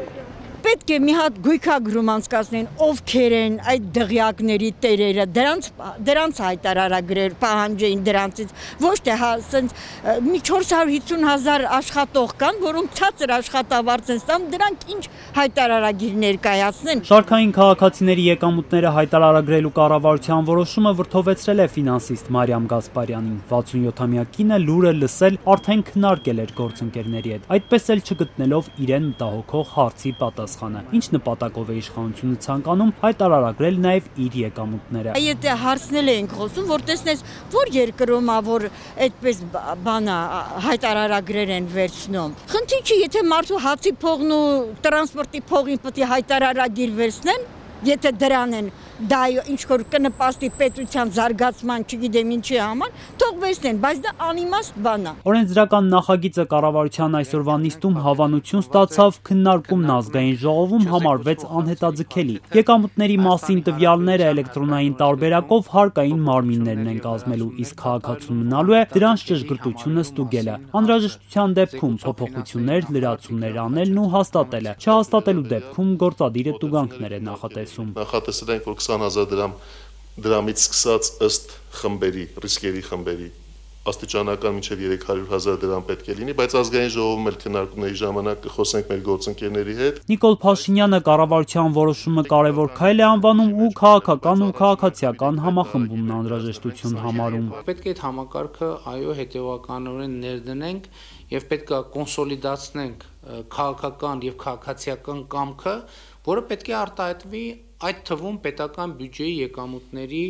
Thank you. Պետք է մի հատ գույքագրում անցկացնեն ովքեր են այդ դղյակների տերերը դրանց դրանց հայտարարագրեր պահանջեին դրանցից ոչ թե հա ասենց մի 450 հազար աշխատող կան որոնք ցածր աշխատավարձ են ստանում դրանք ինչ հայտարարագիր ներկայացնեն Շարքային քաղաքացիների եկամուտները հայտարարագրելու կառավարության որոշումը վրթովեցրել է ֆինանսիստ Մարիամ Գասպարյանին 67-ամյա կինը լուրը լսել արդեն քննարկել էր գործընկերների հետ այդպես էլ չգտնելով իրեն մտահոգող հարցի պատասխան պատասխանը, ինչ նպատակով է իշխանությունը ցանկանում հայտարարագրել նաև իր եկամուտները։ Եթե հարցնել էինք խոսում, որ տեսնես, որ երկրում ա որ այդպես բանա հայտարարագրեր են վերցնում։ Խնդիր չի, եթե մարդու հացի փողն ու տրանսպորտի փողին պետք է հայտարարագիր վերցնեն, եթե դրան են դա ինչ որ կնպաստի պետության զարգացման, չգիտեմ ինչի համար, թող վերցնեն, բայց դա անիմաստ բան է։ Օրենսդրական նախագիծը կառավարության այսօրվա նիստում հավանություն ստացավ, քննարկումն ազգային ժողովում համարվեց անհետաձգելի։ Եկամուտների մասին տվյալները էլեկտրոնային տարբերակով հարկային մարմիններն են կազմելու, իսկ քաղաքացուն մնալու է դրանց ճշգրտությունը ստուգելը։ Անհրաժեշտության դեպքում փոփոխություններ, լրացումներ անելն ու հաստատելը։ Չհաստատելու դեպքում գործադիրը տուգանքներ է նախատեսում։ Նախատեսել ենք, որ 20000 դրամ դրամից սկսած ըստ խմբերի, ռիսկերի խմբերի աստիճանական մինչև 300.000 դրամ պետք է լինի, բայց ազգային ժողովում էլ քննարկումների ժամանակ կխոսենք մեր գործընկերների հետ։ Նիկոլ Փաշինյանը կառավարության որոշումը կարևոր քայլ է անվանում ու քաղաքական ու քաղաքացիական համախմբումն անհրաժեշտություն համարում։ Պետք է այդ համակարգը այո հետևականորեն ներդնենք եւ պետք է կոնսոլիդացնենք քաղաքական եւ քաղաքացիական կամքը, որը պետք է արտահայտվի այդ թվում պետական բյուջեի եկամուտների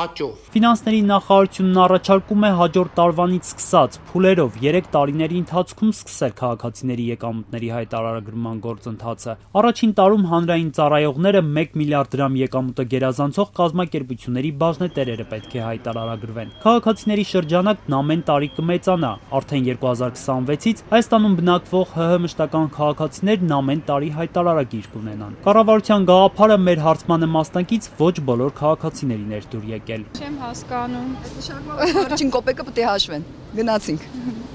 աճով։ Ֆինանսների նախարարությունն առաջարկում է հաջորդ տարվանից սկսած փուլերով 3 տարիների ընթացքում սկսել քաղաքացիների եկամուտների հայտարարագրման գործընթացը։ Առաջին տարում հանրային ծառայողները 1 միլիարդ դրամ եկամուտը գերազանցող կազմակերպությունների բաժնետերերը պետք է հայտարարագրվեն։ Քաղաքացիների շրջանակն ամեն տարի կմեծանա։ Արդեն 2026-ից Հայաստանում բնակվող ՀՀ մշտական քաղաքացիներն ամեն տարի հայտարարագիր կունենան։ Կառավարության գաղափարը մեր հարցմանը մասնակից ոչ բոլոր քաղաքացիներին էր դուր եկել։ Չեմ հասկանում։ Առաջին կոպեկը պետք է հաշվեն։ Գնացինք։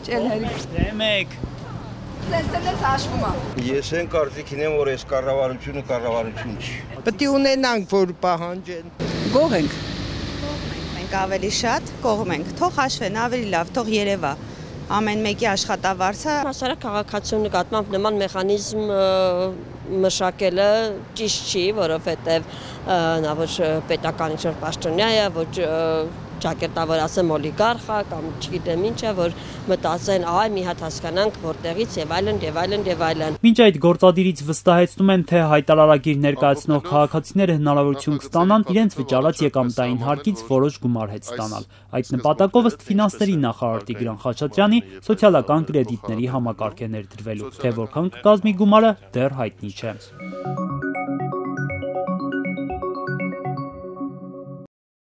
Չել հերի։ Դե մեկ Ձեզ հաշվում է։ Ես են կարծիքին եմ, որ այս կառավարությունը կառավարություն չի։ Պետք է ունենանք, որ պահանջեն։ Գող ենք։ Մենք ավելի շատ կողմենք։ Թող հաշվեն, ավելի լավ, թող Երևա ամեն մեկի աշխատավարձը հասարակ քաղաքացիության նկատմամբ նման մեխանիզմ մշակելը ճիշտ չի, որովհետև նա ոչ պետական ինչ-որ պաշտոնյա է, ոչ ճակերտավոր ասեմ օլիգարխա կամ չգիտեմ ինչա, որ մտածեն, այ մի հատ հասկանանք որտեղից եւ այլն եւ այլն եւ այլն։ Մինչ այդ գործադիրից վստահեցնում են, թե հայտարարագիր ներկայացնող քաղաքացիները հնարավորություն կստանան իրենց վճարած եկամտային հարկից որոշ գումար հետ ստանալ։ Այդ նպատակով ըստ ֆինանսների նախարար Տիգրան Խաչատրյանի սոցիալական կրեդիտների համակարգ է ներդրվելու, թե որքան կկազմի գումարը դեռ հայտնի չէ։